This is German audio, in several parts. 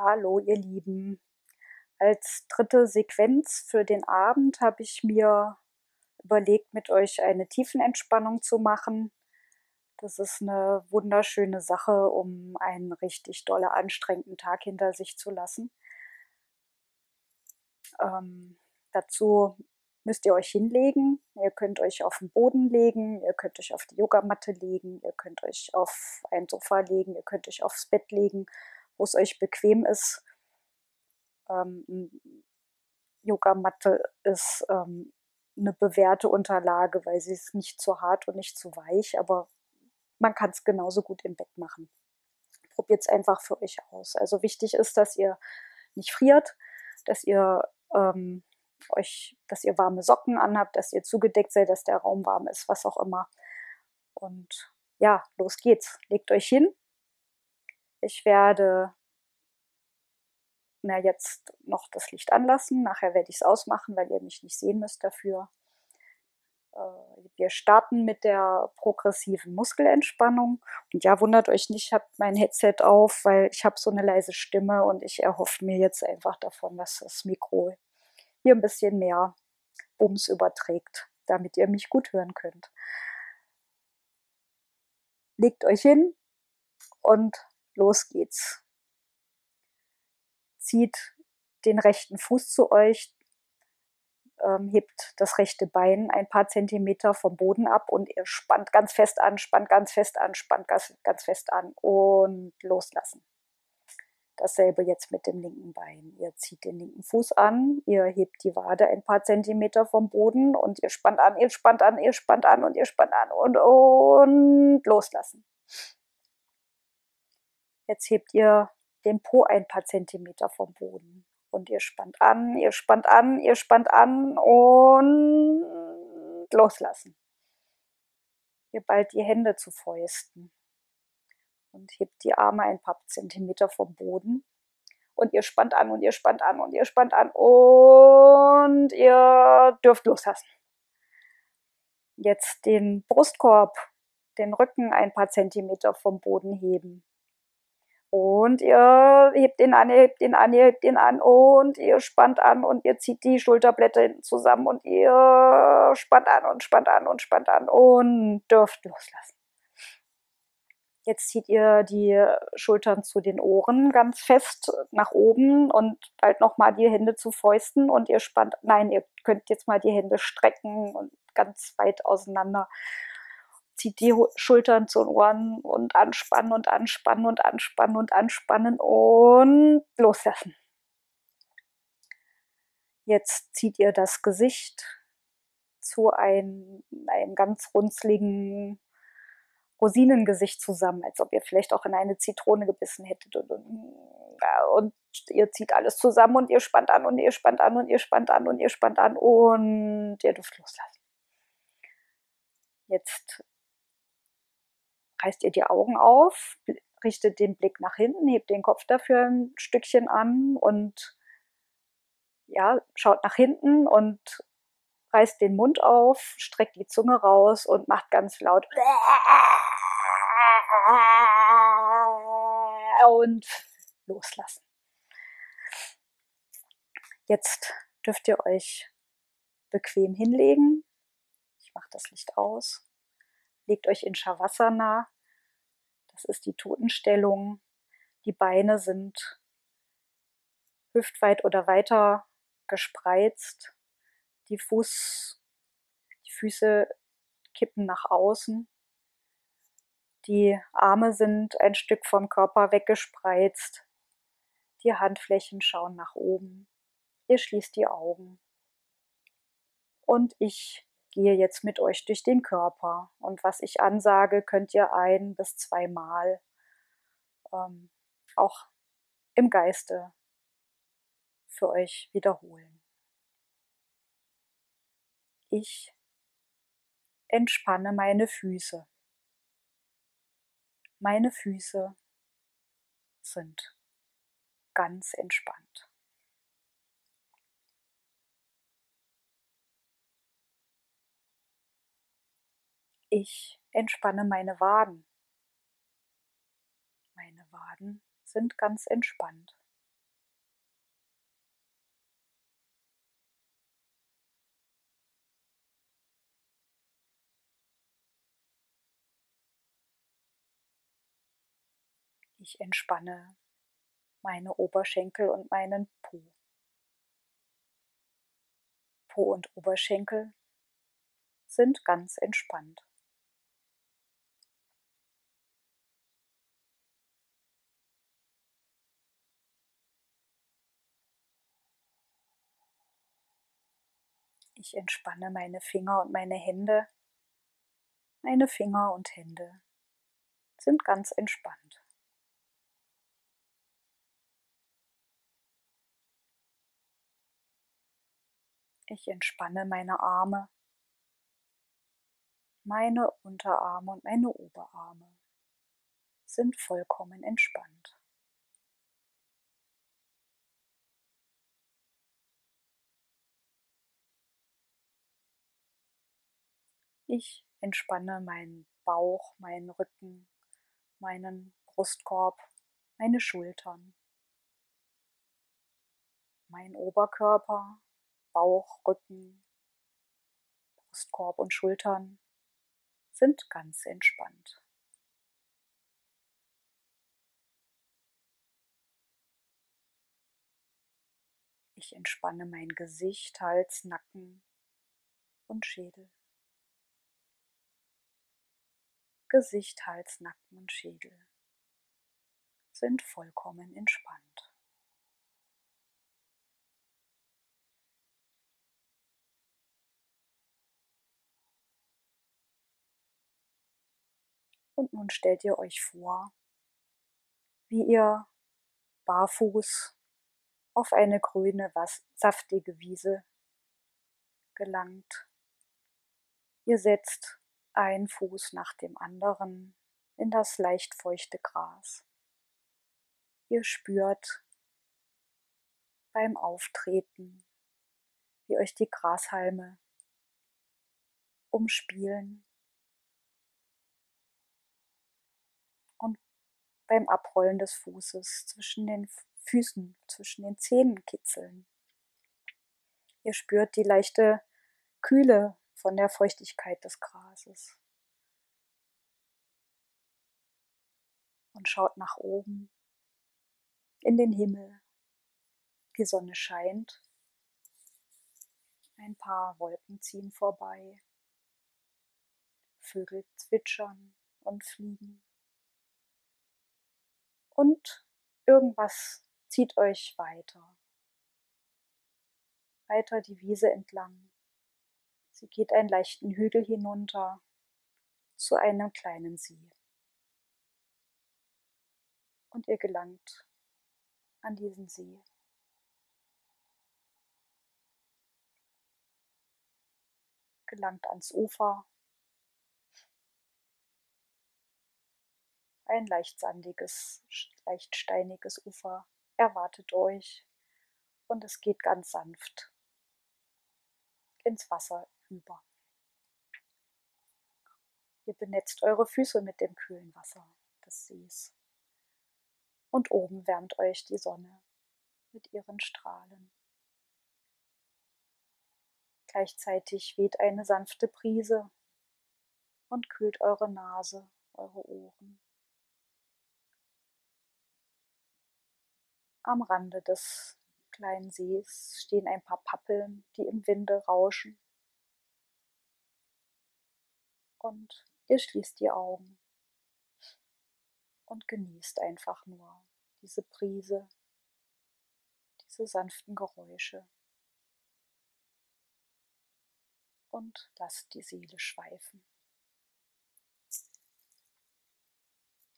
Hallo ihr Lieben. Als dritte Sequenz für den Abend habe ich mir überlegt, mit euch eine Tiefenentspannung zu machen. Das ist eine wunderschöne Sache, um einen richtig dolle anstrengenden Tag hinter sich zu lassen. Ähm, dazu müsst ihr euch hinlegen. Ihr könnt euch auf den Boden legen, ihr könnt euch auf die Yogamatte legen, ihr könnt euch auf ein Sofa legen, ihr könnt euch aufs Bett legen, wo es euch bequem ist. Ähm, Yogamatte ist ähm, eine bewährte Unterlage, weil sie ist nicht zu hart und nicht zu weich, aber man kann es genauso gut im Bett machen. Probiert es einfach für euch aus. Also wichtig ist, dass ihr nicht friert, dass ihr ähm, euch, dass ihr warme Socken anhabt, dass ihr zugedeckt seid, dass der Raum warm ist, was auch immer. Und ja, los geht's. Legt euch hin. Ich werde na, jetzt noch das Licht anlassen. Nachher werde ich es ausmachen, weil ihr mich nicht sehen müsst dafür. Äh, wir starten mit der progressiven Muskelentspannung. Und ja, wundert euch nicht, ich habe mein Headset auf, weil ich habe so eine leise Stimme und ich erhoffe mir jetzt einfach davon, dass das Mikro hier ein bisschen mehr Bums überträgt, damit ihr mich gut hören könnt. Legt euch hin und los geht's. Zieht den rechten Fuß zu euch, ähm, hebt das rechte Bein ein paar Zentimeter vom Boden ab und ihr spannt ganz fest an, spannt ganz fest an, spannt ganz, ganz fest an und loslassen. Dasselbe jetzt mit dem linken Bein. Ihr zieht den linken Fuß an, ihr hebt die Wade ein paar Zentimeter vom Boden und ihr spannt an, ihr spannt an, ihr spannt an und ihr spannt an und, und loslassen. Jetzt hebt ihr den Po ein paar Zentimeter vom Boden und ihr spannt an, ihr spannt an, ihr spannt an und loslassen. Ihr ballt die Hände zu Fäusten und hebt die Arme ein paar Zentimeter vom Boden. Und ihr spannt an und ihr spannt an und ihr spannt an und ihr dürft loslassen. Jetzt den Brustkorb, den Rücken ein paar Zentimeter vom Boden heben. Und ihr hebt ihn an, ihr hebt ihn an, ihr hebt ihn an und ihr spannt an und ihr zieht die Schulterblätter hinten zusammen und ihr spannt an und spannt an und spannt an und dürft loslassen. Jetzt zieht ihr die Schultern zu den Ohren ganz fest nach oben und halt nochmal die Hände zu Fäusten und ihr spannt, nein, ihr könnt jetzt mal die Hände strecken und ganz weit auseinander. Zieht die Schultern zu den Ohren und anspannen und anspannen und anspannen und anspannen und loslassen. Jetzt zieht ihr das Gesicht zu einem, einem ganz runzligen Rosinengesicht zusammen, als ob ihr vielleicht auch in eine Zitrone gebissen hättet. Und, und, ihr zieht alles zusammen und ihr spannt an und ihr spannt an und ihr spannt an und ihr spannt an und ihr dürft loslassen. Jetzt reißt ihr die Augen auf, richtet den Blick nach hinten, hebt den Kopf dafür ein Stückchen an und ja, schaut nach hinten und reißt den Mund auf, streckt die Zunge raus und macht ganz laut und loslassen. Jetzt dürft ihr euch bequem hinlegen. Ich mache das Licht aus. Legt euch in Shavasana. Das ist die Totenstellung. Die Beine sind hüftweit oder weiter gespreizt. Die, Fuß, die Füße kippen nach außen. Die Arme sind ein Stück vom Körper weggespreizt. Die Handflächen schauen nach oben. Ihr schließt die Augen. Und ich gehe jetzt mit euch durch den Körper. Und was ich ansage, könnt ihr ein bis zweimal ähm, auch im Geiste für euch wiederholen. Ich entspanne meine Füße. Meine Füße sind ganz entspannt. Ich entspanne meine Waden. Meine Waden sind ganz entspannt. Ich entspanne meine Oberschenkel und meinen Po. Po und Oberschenkel sind ganz entspannt. Ich entspanne meine Finger und meine Hände. Meine Finger und Hände sind ganz entspannt. Ich entspanne meine Arme, meine Unterarme und meine Oberarme sind vollkommen entspannt. Ich entspanne meinen Bauch, meinen Rücken, meinen Brustkorb, meine Schultern, mein Oberkörper, Bauch, Rücken, Brustkorb und Schultern sind ganz entspannt. Ich entspanne mein Gesicht, Hals, Nacken und Schädel. Gesicht, Hals, Nacken und Schädel sind vollkommen entspannt. Und nun stellt ihr euch vor, wie ihr barfuß auf eine grüne, saftige Wiese gelangt. Ihr setzt einen Fuß nach dem anderen in das leicht feuchte Gras. Ihr spürt beim Auftreten, wie euch die Grashalme umspielen beim Abrollen des Fußes, zwischen den Füßen, zwischen den Zähnen kitzeln. Ihr spürt die leichte Kühle von der Feuchtigkeit des Grases. Und schaut nach oben in den Himmel. Die Sonne scheint. Ein paar Wolken ziehen vorbei. Vögel zwitschern und fliegen und irgendwas zieht euch weiter. Weiter die Wiese entlang. Sie geht einen leichten Hügel hinunter zu einem kleinen See. Und ihr gelangt an diesen See. Gelangt ans Ufer Ein leicht sandiges, leicht steiniges Ufer erwartet euch und es geht ganz sanft ins Wasser über. Ihr benetzt eure Füße mit dem kühlen Wasser des Sees. Und oben wärmt euch die Sonne mit ihren Strahlen. Gleichzeitig weht eine sanfte Brise und kühlt eure Nase, eure Ohren. Am Rande des kleinen Sees stehen ein paar Pappeln, die im Winde rauschen. Und ihr schließt die Augen und genießt einfach nur diese Brise, diese sanften Geräusche und lasst die Seele schweifen.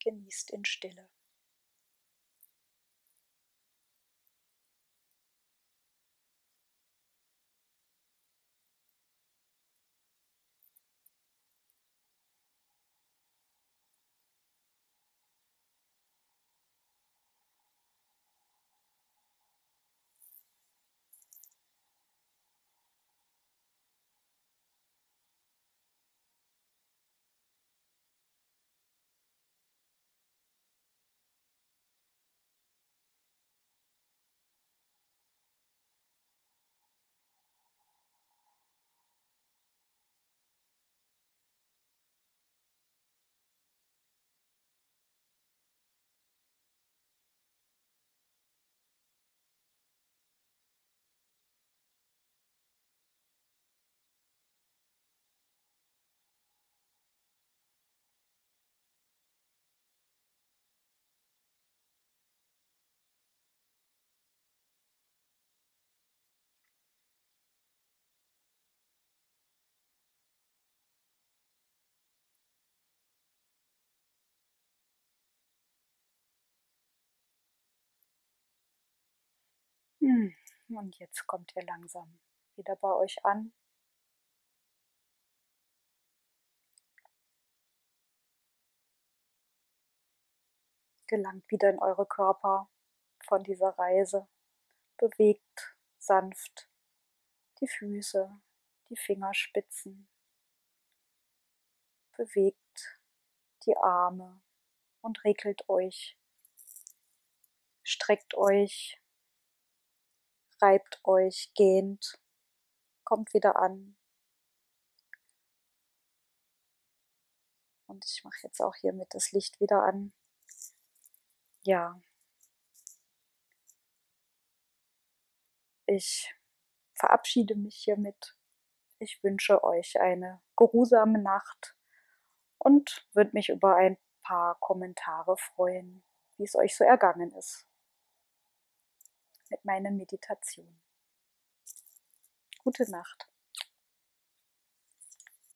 Genießt in Stille. Und jetzt kommt ihr langsam wieder bei euch an. Gelangt wieder in eure Körper von dieser Reise. Bewegt sanft die Füße, die Fingerspitzen. Bewegt die Arme und regelt euch. Streckt euch, reibt euch, gähnt, kommt wieder an. Und ich mache jetzt auch hiermit das Licht wieder an. Ja. Ich verabschiede mich hiermit. Ich wünsche euch eine geruhsame Nacht und würde mich über ein paar Kommentare freuen, wie es euch so ergangen ist mit meiner Meditation. Gute Nacht.